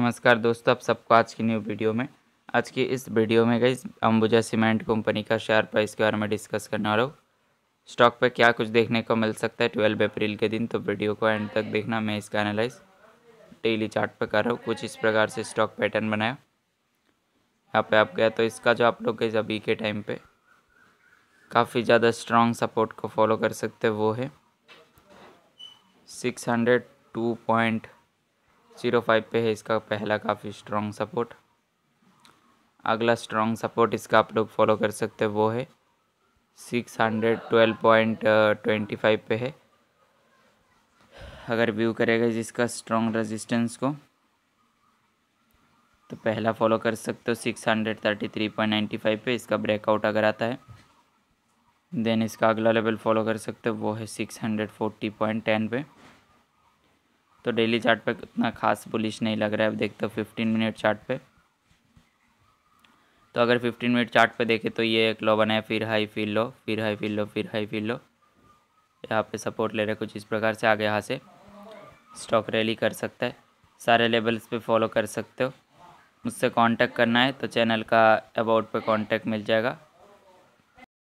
नमस्कार दोस्तों, आप सबको आज की न्यू वीडियो में। आज की इस वीडियो में गई अंबुजा सीमेंट कंपनी का शेयर प्राइस के बारे में डिस्कस करने वाला हूँ। स्टॉक पे क्या कुछ देखने को मिल सकता है ट्वेल्व अप्रैल के दिन तो वीडियो को एंड तक देखना। मैं इसका एनालाइज डेली चार्ट पे कर रहा हूँ, कुछ इस प्रकार से स्टॉक पैटर्न बनाया। यहाँ पे आप गया तो इसका जो आप लोग गए अभी के टाइम पे काफ़ी ज़्यादा स्ट्रॉन्ग सपोर्ट को फॉलो कर सकते वो है six hundred two point zero five पे है इसका पहला काफ़ी स्ट्रॉन्ग सपोर्ट अगला स्ट्रॉन्ग सपोर्ट इसका आप लोग फॉलो कर सकते हैं, वो है six hundred twelve point twenty five पे है। अगर व्यू करेगा जिसका स्ट्रॉन्ग रेजिस्टेंस को तो पहला फॉलो कर सकते हो six hundred thirty three point ninety five पे, इसका ब्रेकआउट अगर आता है देन इसका अगला लेवल फॉलो कर सकते हो, वो है six hundred forty point ten पे। तो डेली चार्ट पे उतना खास बुलिश नहीं लग रहा है। अब देखते हो फिफ्टीन मिनट चार्ट पे। तो अगर फिफ्टीन मिनट चार्ट पे देखें तो ये एक लो बनाया फिर हाई फिर लो फिर हाई फिर लो फिर हाई फिर लो यहाँ पे सपोर्ट ले रहे कुछ इस प्रकार से, आगे यहाँ से स्टॉक रैली कर सकता है। सारे लेवल्स पे फॉलो कर सकते हो। मुझसे कांटेक्ट करना है तो चैनल का अबाउट पे कांटेक्ट मिल जाएगा।